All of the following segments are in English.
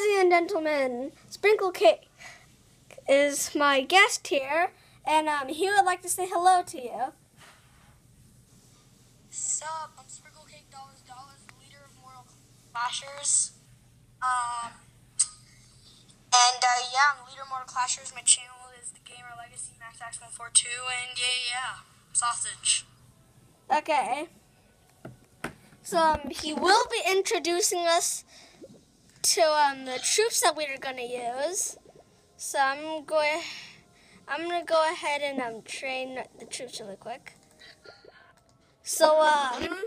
ladies and gentlemen, Sprinkle Cake is my guest here, and um, he would like to say hello to you. Sup, I'm Sprinkle Cake Dollars Dollars, leader of Mortal Clashers. Um, and uh, yeah, I'm leader of Mortal Clashers. My channel is the Gamer Legacy Max X142, and yeah, yeah, sausage. Okay. So um, he will be introducing us to um, the troops that we're gonna use. So I'm going. I'm gonna go ahead and um, train the troops really quick. So um.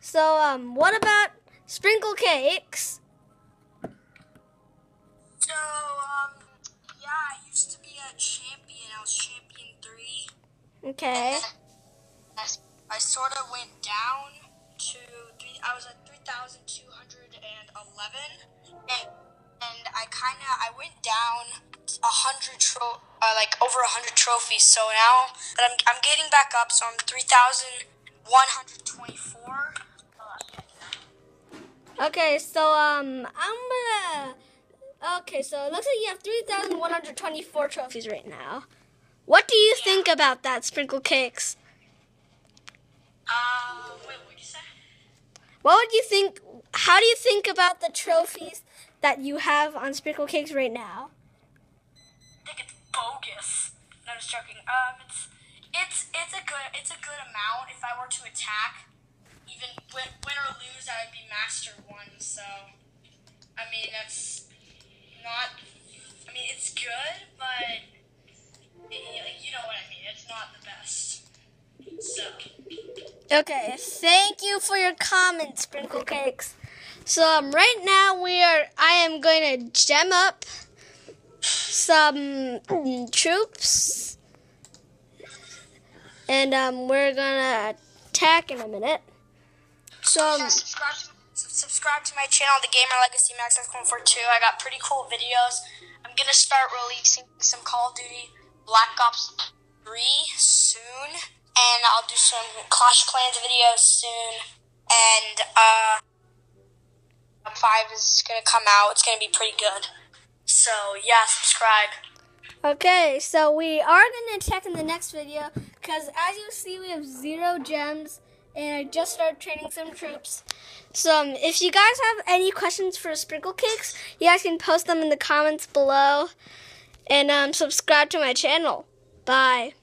So um, what about sprinkle cakes? So, um, yeah, I used to be a champion. I was champion three. Okay. I, I sort of went down to. I was at three thousand two hundred and eleven, and I kind of I went down a hundred tro uh, like over a hundred trophies. So now, but I'm I'm getting back up. So I'm three thousand one hundred twenty four. Okay, so um, I'm gonna. Okay, so it looks like you have three thousand one hundred twenty-four trophies right now. What do you Yeah. think about that, Sprinkle Cakes? Uh, wait, what did you say? What would you think? How do you think about the trophies that you have on Sprinkle Cakes right now? I think it's bogus. No, just joking. Um, it's it's it's a good it's a good amount. If I were to attack, even win, win or lose, I would be master one. So, I mean that's not. I mean it's good, but it, you know what I mean. It's not the best. So Okay, thank you for your comments, Sprinkle Cakes. So um, right now we are. I am going to gem up some troops, and um, we're gonna attack in a minute. So um, yeah, subscribe to subscribe to my channel, The Gamer Legacy Max X142. I got pretty cool videos. I'm gonna start releasing some Call of Duty Black Ops 3 soon, and I'll do some Clash Clans videos soon. And uh, five is gonna come out. It's gonna be pretty good. So yeah, subscribe. Okay, so we are to check in the next video because as you see, we have zero gems, and I just started training some troops. So um, if you guys have any questions for Sprinkle Cakes, you guys can post them in the comments below, and um, subscribe to my channel. Bye.